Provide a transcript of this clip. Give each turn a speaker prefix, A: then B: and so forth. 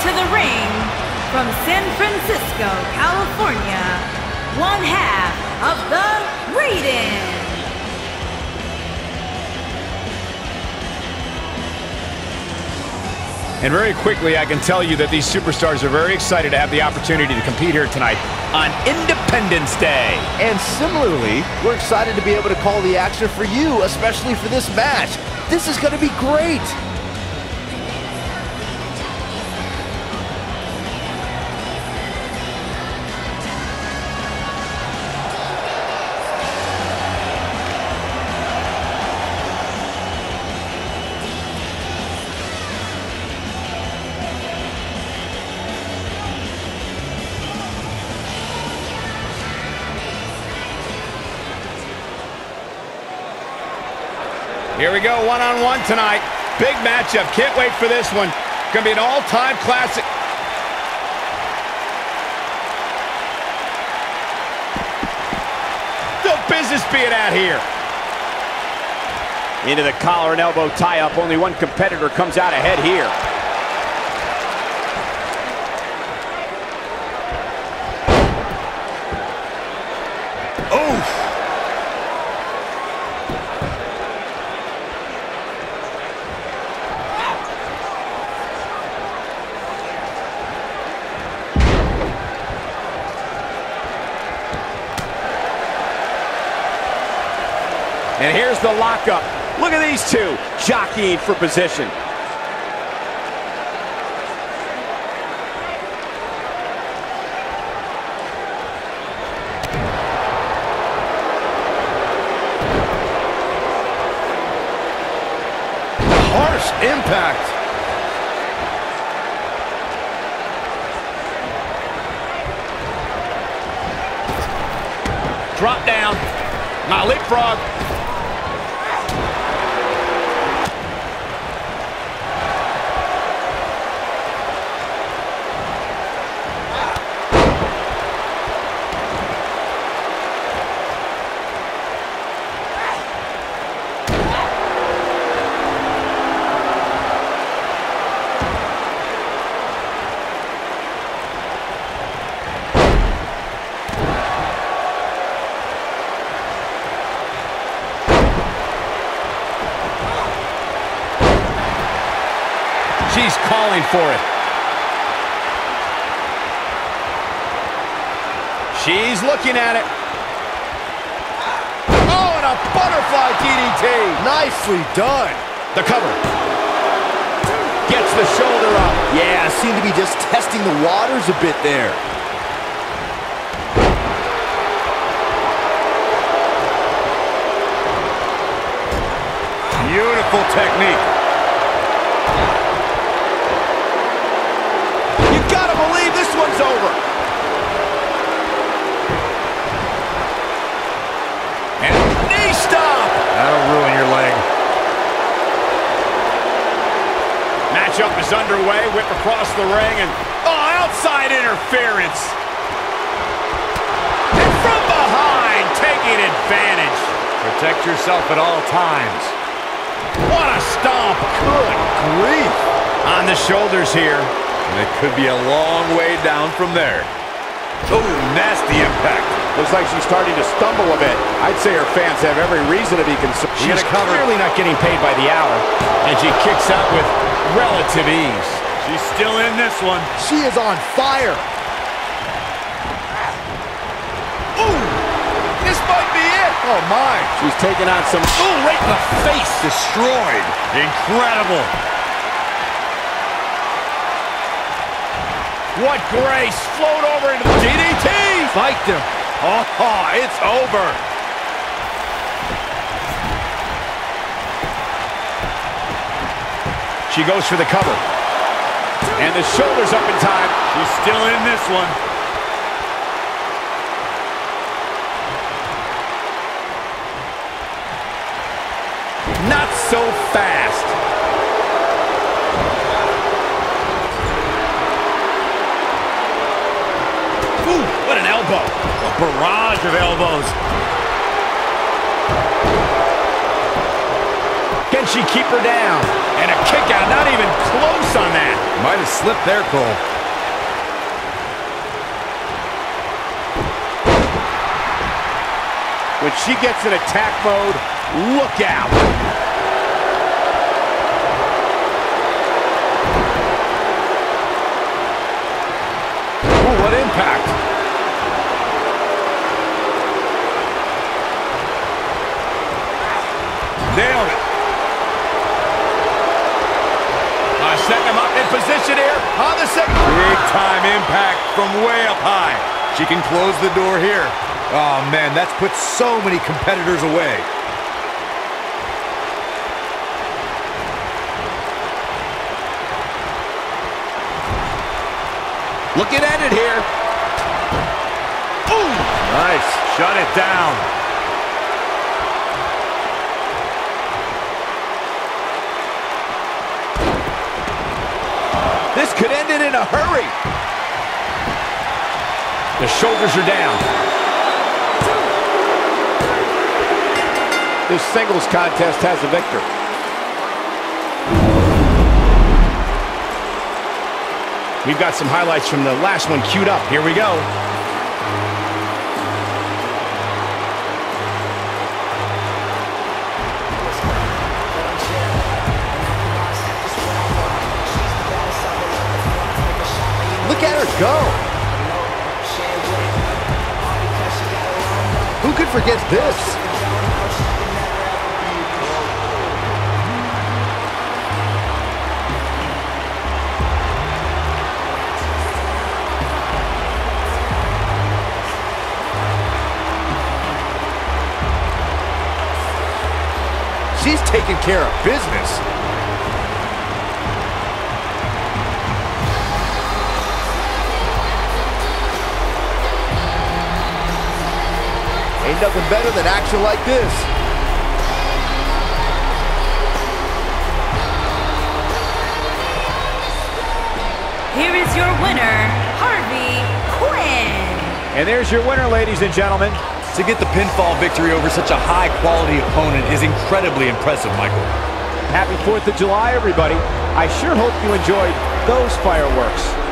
A: to the ring from San Francisco, California, one half of the Raiden.
B: And very quickly, I can tell you that these superstars are very excited to have the opportunity to compete here tonight on Independence Day.
C: And similarly, we're excited to be able to call the action for you, especially for this match. This is going to be great.
B: Here we go, one-on-one -on -one tonight. Big matchup. Can't wait for this one. Gonna be an all-time classic. The business being out here.
D: Into the collar and elbow tie-up. Only one competitor comes out ahead here. And here's the lockup. Look at these two jockeying for position.
C: Harsh impact.
B: Drop down. Now leapfrog. She's calling for it. She's looking at it. Oh, and a butterfly DDT.
C: Nicely done.
B: The cover. Gets the shoulder up.
C: Yeah, seemed to be just testing the waters a bit there.
B: Beautiful technique. You gotta believe this one's over. And knee stop. That'll ruin your leg. Matchup is underway. Whip across the ring and oh, outside interference. And from behind, taking advantage. Protect yourself at all times. What a stomp. Good grief. On the shoulders here.
E: And it could be a long way down from there. Oh, nasty impact.
D: Looks like she's starting to stumble a bit. I'd say her fans have every reason to be concerned.
B: She's clearly not getting paid by the hour. And she kicks out with relative ease. She's still in this one.
C: She is on fire.
B: Ooh! This might be it.
C: Oh, my.
D: She's taking on some...
B: Ooh, right in the face.
E: Destroyed.
B: Incredible. What grace. Float over into the DDT.
E: Spiked him. Oh, it's over.
B: She goes for the cover. And the shoulder's up in time. She's still in this one. Not so fast. Ooh, what an elbow. A of elbows. Can she keep her down? And a kick out, not even close on that.
E: Might have slipped there, Cole.
D: When she gets in attack mode, look out.
B: Ooh, what impact. Nailed it. Uh, setting him up in position here on the second.
E: Big time impact from way up high. She can close the door here. Oh, man, that's put so many competitors away.
D: Looking at it here.
B: Ooh, nice. Shut it down.
D: This could end it in a hurry.
B: The shoulders are down.
D: This singles contest has a victor.
B: We've got some highlights from the last one queued up. Here we go.
C: Go. Who could forget this? She's taking care of business. Ain't nothing better than action like this.
A: Here is your winner, Harley Quinn.
B: And there's your winner, ladies and gentlemen.
E: To get the pinfall victory over such a high-quality opponent is incredibly impressive, Michael.
D: Happy 4th of July, everybody. I sure hope you enjoyed those fireworks.